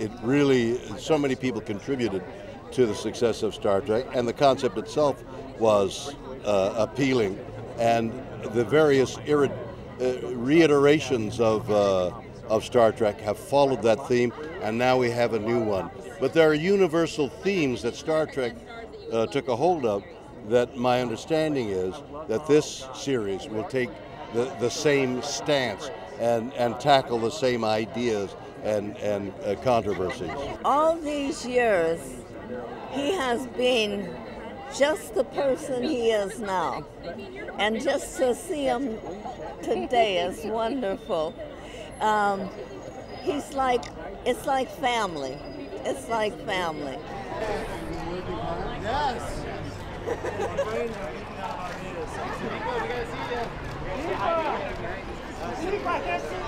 it really, so many people contributed to the success of Star Trek, and the concept itself was uh, appealing, and the various uh, reiterations of, uh, of Star Trek have followed that theme, and now we have a new one. But there are universal themes that Star Trek uh, took a hold of that my understanding is that this series will take the, the same stance and, and tackle the same ideas and, and uh, controversies. All these years, he has been just the person he is now. And just to see him today is wonderful. Um, he's like, it's like family. It's like family. Yes.